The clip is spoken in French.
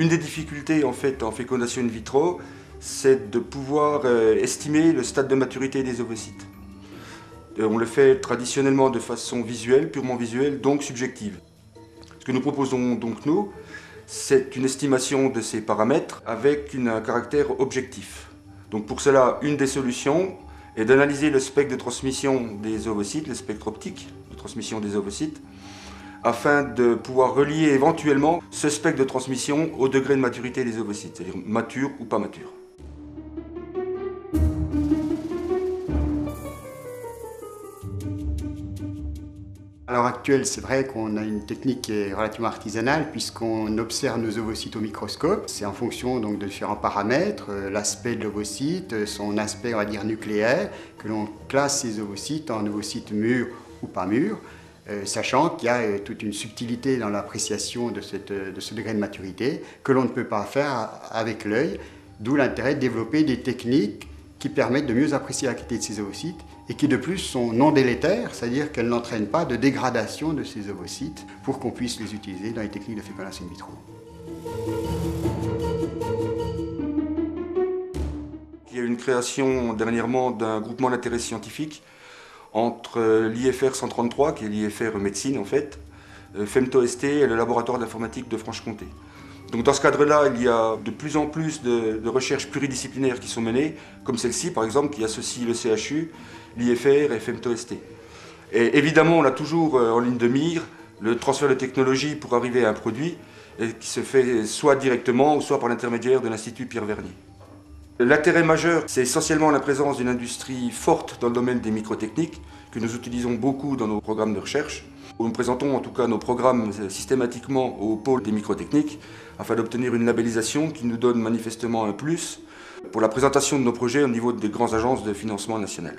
Une des difficultés en fait en fécondation in vitro, c'est de pouvoir euh, estimer le stade de maturité des ovocytes. Euh, on le fait traditionnellement de façon visuelle, purement visuelle, donc subjective. Ce que nous proposons donc nous, c'est une estimation de ces paramètres avec un caractère objectif. Donc pour cela, une des solutions est d'analyser le spectre de transmission des ovocytes, le spectre optique de transmission des ovocytes, afin de pouvoir relier éventuellement ce spectre de transmission au degré de maturité des ovocytes, c'est-à-dire mature ou pas mature. À l'heure actuelle, c'est vrai qu'on a une technique qui est relativement artisanale puisqu'on observe nos ovocytes au microscope. C'est en fonction donc, de différents paramètres, euh, l'aspect de l'ovocyte, son aspect on dire nucléaire, que l'on classe ces ovocytes en ovocytes mûrs ou pas mûrs. Euh, sachant qu'il y a euh, toute une subtilité dans l'appréciation de, euh, de, ce degré de maturité que l'on ne peut pas faire avec l'œil, d'où l'intérêt de développer des techniques qui permettent de mieux apprécier la qualité de ces ovocytes et qui de plus sont non délétères, c'est-à-dire qu'elles n'entraînent pas de dégradation de ces ovocytes pour qu'on puisse les utiliser dans les techniques de fécondation in vitro. Il y a eu une création dernièrement d'un groupement d'intérêt scientifique entre l'IFR 133, qui est l'IFR médecine en fait, euh, FemtoST et le laboratoire d'informatique de Franche-Comté. Donc dans ce cadre-là, il y a de plus en plus de, recherches pluridisciplinaires qui sont menées, comme celle-ci par exemple, qui associe le CHU, l'IFR et FemtoST. Et évidemment, on a toujours euh, en ligne de mire le transfert de technologie pour arriver à un produit qui se fait soit directement ou soit par l'intermédiaire de l'Institut Pierre Vernier. L'intérêt majeur, c'est essentiellement la présence d'une industrie forte dans le domaine des microtechniques, que nous utilisons beaucoup dans nos programmes de recherche. Nous présentons en tout cas nos programmes systématiquement au pôle des microtechniques, afin d'obtenir une labellisation qui nous donne manifestement un plus pour la présentation de nos projets au niveau des grandes agences de financement national.